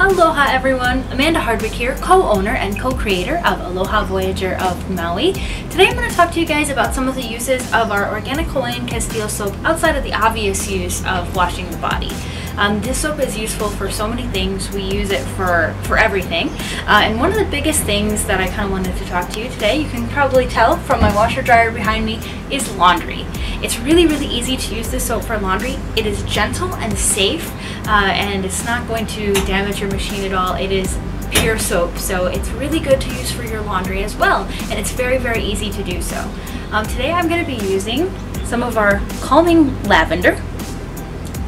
Aloha everyone, Amanda Hardwick here, co-owner and co-creator of Aloha Voyager of Maui. Today I'm going to talk to you guys about some of the uses of our organic Hawaiian Castile soap outside of the obvious use of washing the body. Um, this soap is useful for so many things. We use it for, for everything. Uh, and one of the biggest things that I kind of wanted to talk to you today, you can probably tell from my washer dryer behind me, is laundry. It's really, really easy to use this soap for laundry. It is gentle and safe uh, and it's not going to damage your machine at all. It is pure soap, so it's really good to use for your laundry as well, and it's very, very easy to do so. Um, today I'm going to be using some of our calming lavender,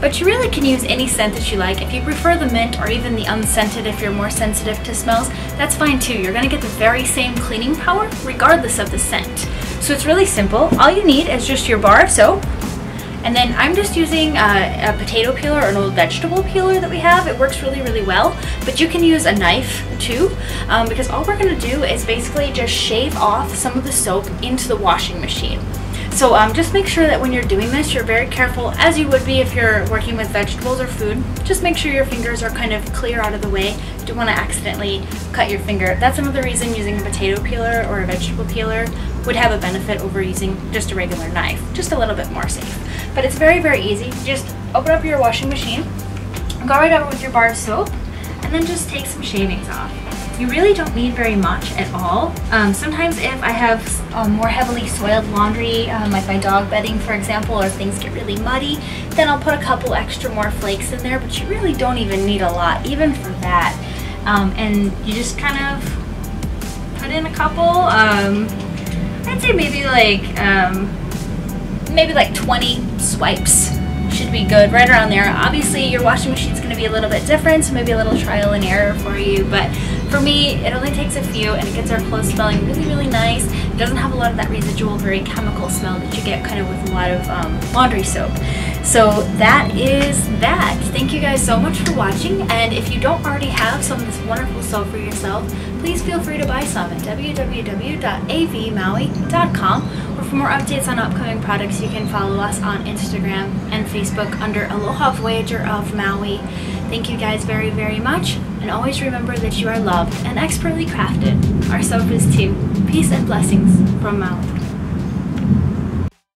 but you really can use any scent that you like. If you prefer the mint or even the unscented if you're more sensitive to smells, that's fine too. You're going to get the very same cleaning power regardless of the scent. So it's really simple. All you need is just your bar of soap, and then I'm just using a, a, potato peeler or an old vegetable peeler that we have. It works really, really well, but you can use a knife too, um, because all we're gonna do is basically just shave off some of the soap into the washing machine. So um, just make sure that when you're doing this, you're very careful, as you would be if you're working with vegetables or food. Just make sure your fingers are kind of clear out of the way. You don't want to accidentally cut your finger. That's another reason using a potato peeler or a vegetable peeler would have a benefit over using just a regular knife. Just a little bit more safe. But it's very, very easy. Just open up your washing machine, go right over with your bar of soap, and then just take some shavings off. You really don't need very much at all. Um, sometimes if I have um, more heavily soiled laundry, um, like my dog bedding for example, or things get really muddy, then I'll put a couple extra more flakes in there, but you really don't even need a lot, even for that. Um, and you just kind of put in a couple, um, I'd say maybe like, um, maybe like 20 swipes should be good right around there. Obviously your washing machine is going to be a little bit different, so maybe a little trial and error for you, but for me, it only takes a few and it gets our clothes smelling really, really nice. It doesn't have a lot of that residual, very chemical smell that you get kind of with a lot of um, laundry soap. So that is that. Guys so much for watching, and if you don't already have some of this wonderful soap for yourself, please feel free to buy some at www.avmaui.com or for more updates on upcoming products, you can follow us on Instagram and Facebook under Aloha Voyager of Maui. Thank you guys very, very much, and always remember that you are loved and expertly crafted. Our soap is too. Peace and blessings from Maui.